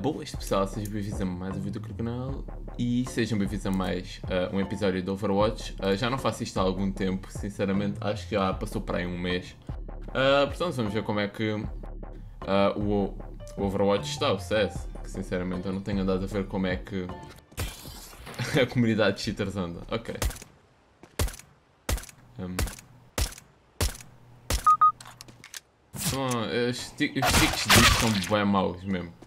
boas pessoal, sejam bem-vindos a mais um vídeo aqui no canal e sejam bem-vindos a mais uh, um episódio do Overwatch. Uh, já não faço isto há algum tempo, sinceramente, acho que já passou para aí um mês. Uh, portanto, vamos ver como é que o, o, Overwatch está, o CS, que sinceramente eu não tenho andado a ver como é que a comunidade de cheaters anda. Ok. Um. os, sticks disto são bem maus mesmo.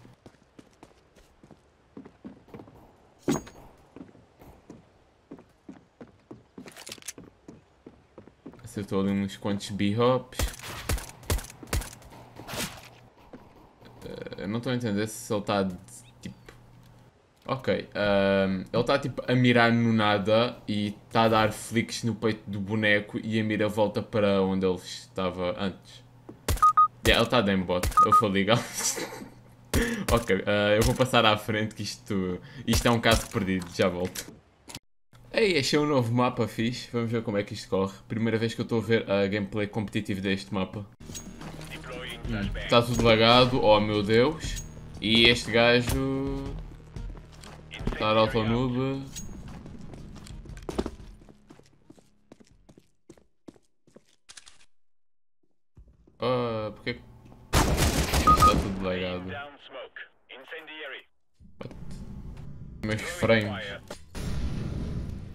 Acertou ali uns quantos B-hops. Uh, eu não estou a entender se ele está tipo. Ok. Uh, ele está tipo a mirar no nada e está a dar flicks no peito do boneco e a mira volta para onde ele estava antes. Yeah, ele está de aimbot. Eu vou ligar. ok, uh, eu vou passar à frente que isto, isto é um caso perdido. Já volto. Ei, achei um novo mapa fixe, vamos ver como é que isto corre. Primeira vez que eu estou a ver a gameplay competitiva deste mapa. Está tudo lagado, oh meu Deus. E este gajo... Está alto noob. Ah, porque... Está tudo lagado. Meus frames.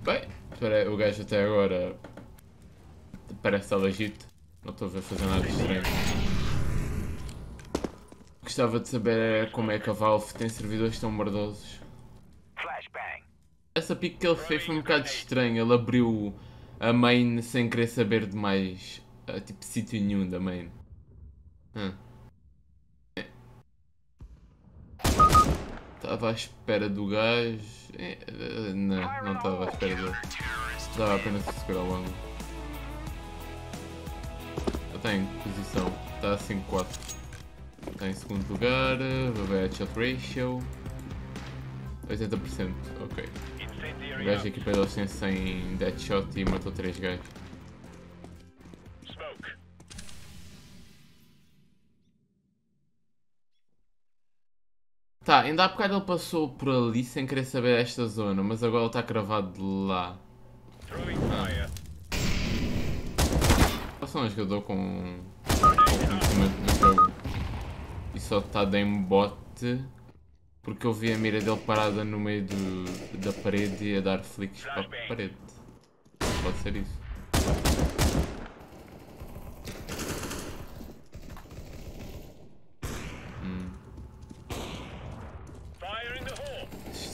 Bem, espera, o gajo até agora parece estar legítimo. Não estou a ver fazer nada estranho. Gostava de saber como é que a Valve tem servidores tão mordosos. Essa pique que ele fez foi um bocado estranho. Ele abriu a main sem querer saber de mais uh, tipo sítio nenhum da main. Hum. Estava à espera do gajo. É, é, não, não estava à espera dele. Estava apenas a segurar o ângulo. Está em posição. Está a 5-4. Está em segundo lugar. Vou ver a headshot ratio. 80%. Ok. O gajo equipa deles tem 100 deadshot e matou 3 gajos. Tá, ainda há bocado ele passou por ali sem querer saber esta zona, mas agora ele está cravado de lá. Ah. Passou um jogador com, no jogo e só está de bote porque eu vi a mira dele parada no meio do, da parede e a dar flicks para a parede. Pode ser isso.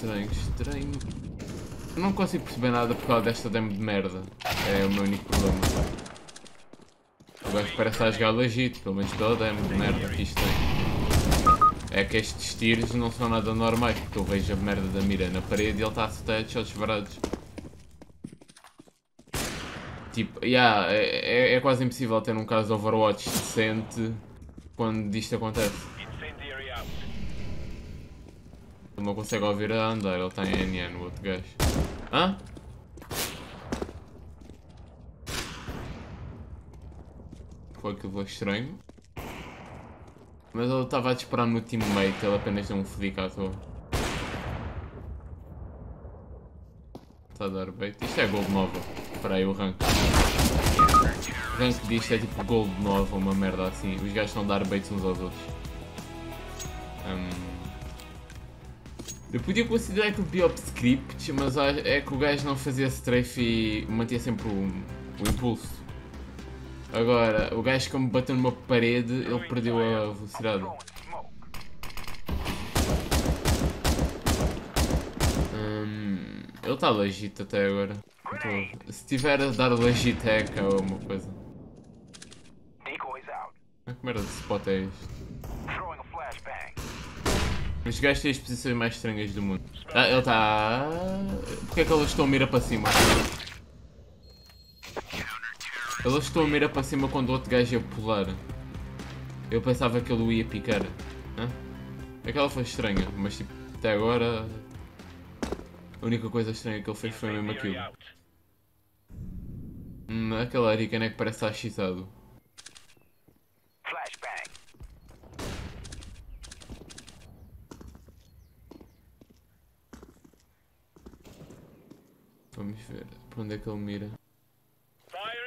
estranho, estranho. Eu não consigo perceber nada por causa desta demo de merda. É o meu único problema. O gajo parece a jogar legítimo, pelo menos pela demo de merda que isto tem. É que estes tiros não são nada normais, porque eu vejo a merda da mira na parede e ele está a acertar headshots varados. Tipo, yeah, é, é, é quase impossível ter um caso de Overwatch decente quando isto acontece. Ele não consegue ouvir a andar, ele está em NN, o outro gajo. Hã? Foi aquilo estranho. Mas ele estava a disparar no teammate, ele apenas deu um flick à toa. Está a dar bait. Isto é gold nova. Espera aí, o rank. O rank disto é tipo gold nova, uma merda assim. Os gajos estão a dar baits uns aos outros. Um... Eu podia considerar aquilo Biop Script, mas é que o gajo não fazia strafe e mantinha sempre o, o impulso. Agora, o gajo como bateu numa parede, ele perdeu a velocidade. Hum, ele está legit até agora. Então, se tiver a dar legit hack ou uma coisa. Que merda de spot é este? Os gajos têm as posições mais estranhas do mundo. Ah, ele está... Porquê é que eles estão a mira para cima? Eles estão a mira para cima quando o outro gajo ia pular. Eu pensava que ele ia picar. Hã? Aquela foi estranha, mas tipo, até agora... A única coisa estranha que ele fez foi mesmo aquilo. Hum, aquele Arican é que parece estar. Vamos ver para onde é que ele mira. Hole!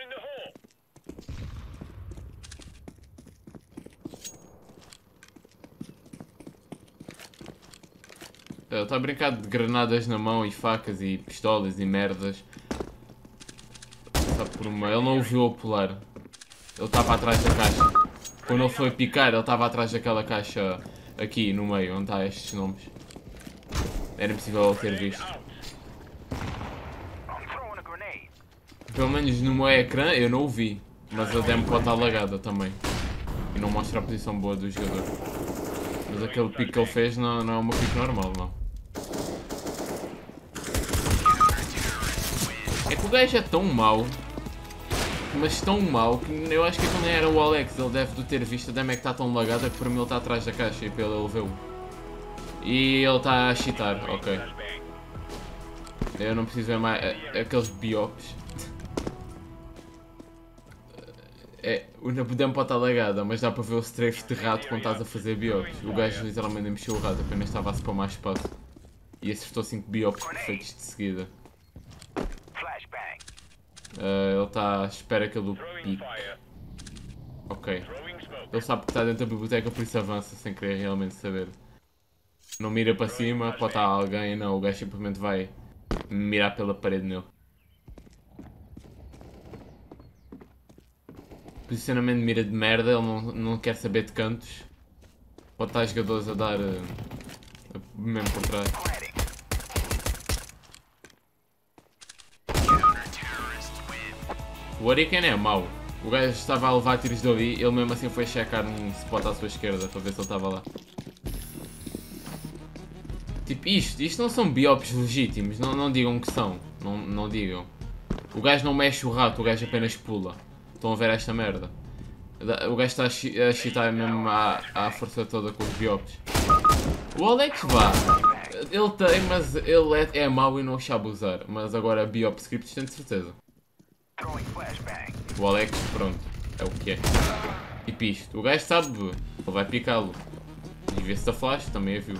Ele está a brincar de granadas na mão e facas e pistolas e merdas. Está por uma. Ele não ouviu a pular. Ele estava atrás da caixa. Quando ele foi picar, ele estava atrás daquela caixa aqui no meio, onde está estes nomes. Era impossível ele ter visto. Pelo menos no meu ecrã eu não o vi. Mas a demo pode estar lagada também. E não mostra a posição boa do jogador. Mas aquele pique que ele fez não, não é uma pique normal, não. É que o gajo é tão mau. Mas tão mau que eu acho que aquele nem era o Alex. Ele deve de ter visto a demo é que está tão lagada que para mim ele está atrás da caixa e pelo ele vê-o. E ele está a cheatar, ok. Eu não preciso ver mais a- aqueles biops. É, o pode estar lagada, mas dá para ver o strafe de rato quando estás a fazer biops. O gajo literalmente mexeu o rato, apenas estava a mais espaço. E acertou 5 biops perfeitos de seguida. Ah, ele está à espera que ele pique. Ok. Ele sabe que está dentro da biblioteca, por isso avança sem querer realmente saber. Não mira para cima, pode estar alguém, não. O gajo simplesmente vai mirar pela parede nele. Posicionamento de mira de merda, ele não, não quer saber de cantos. Pode estar jogadores a dar a- mesmo por trás. O Ariken é mau. O gajo estava a levar tiros dali, ele mesmo assim foi checar um spot à sua esquerda para ver se ele estava lá. Tipo, isto, isto não são biops legítimos, não, não digam que são, não, não digam. O gajo não mexe o rato, o gajo apenas pula. Estão a ver esta merda? Da- O gajo está a chi- a chitar mesmo à, à força toda com os biops. O Alex vá, ele tem, mas ele é, é mau e não sabe usar. Mas agora biop scripts tenho de certeza. O Alex, pronto, é o que é. Tipo isto, o gajo sabe, ele vai picá-lo. E vê-se da flash, também a viu.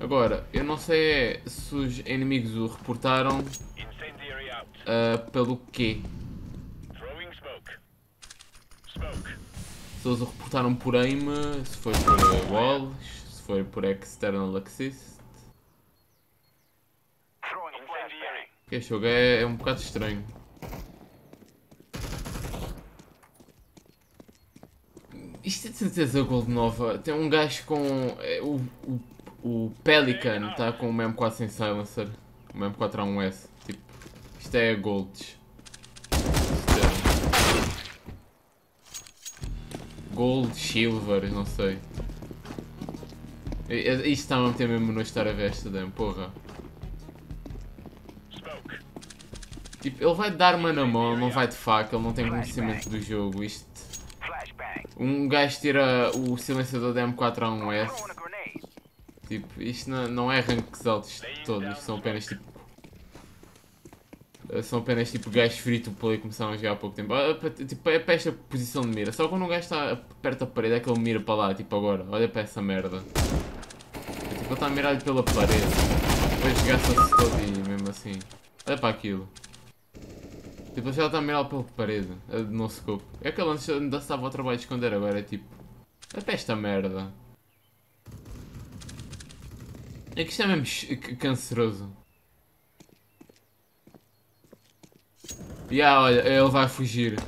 Agora, eu não sei é se os inimigos o reportaram Ah, pelo quê. Eles o reportaram por aim, se foi por ah, walls, se foi por external assist. Este jogo é, é um bocado estranho. Isto é de certeza Gold Nova. Tem um gajo com. é, o, o, o Pelican está com o M4 sem silencer. O M4 A1S. Tipo, isto é Golds. É- Gold, Silver, não sei. Isto está a meter mesmo no estar a ver esta demo, porra. Tipo, ele vai dar uma na mão, não vai de faca, ele não tem conhecimento do jogo. Isto. Um gajo tira o silenciador da M4 a Throwing 1S. a grenade. Tipo, isto não, é ranks altos de todos, são apenas tipo. São apenas tipo gajos free to play que começaram a jogar há pouco tempo. Ah, Tipo, é para esta posição de mira. Só quando um gajo está perto da parede é que ele mira para lá, tipo agora. Olha para essa merda. É, tipo, ele está a mirar pela parede. Depois gasta-se todo e mesmo assim. Olha para aquilo. Tipo, já está a mirar pela parede. a- No scope. É que ele antes ainda estava ao trabalho de esconder, agora é tipo. Olha para esta merda. É que isto é mesmo canceroso. E ah, olha, ele vai fugir.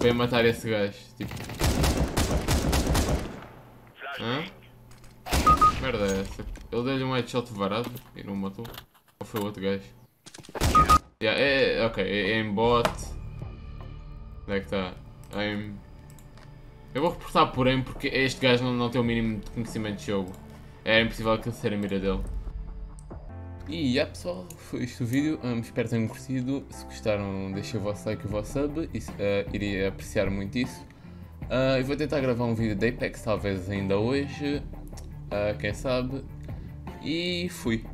Vai matar esse gajo. Tipo, hã? Que merda é essa? Ele deu-lhe um headshot varado e não matou. Ou foi outro gajo? Yeah, é, é- ok, é, é em bot. Onde é que está? Aim. Eu vou reportar por aim porque este gajo não, não tem o mínimo de conhecimento de jogo. É impossível seja a mira dele. E yeah, pessoal, foi isto o vídeo. Hum, espero que tenham curtido. Se gostaram, deixem o vosso like e o vosso sub. Isso, eh, iria apreciar muito isso. Ah, eu vou tentar gravar um vídeo de Apex, talvez ainda hoje. Ah, quem sabe. E fui.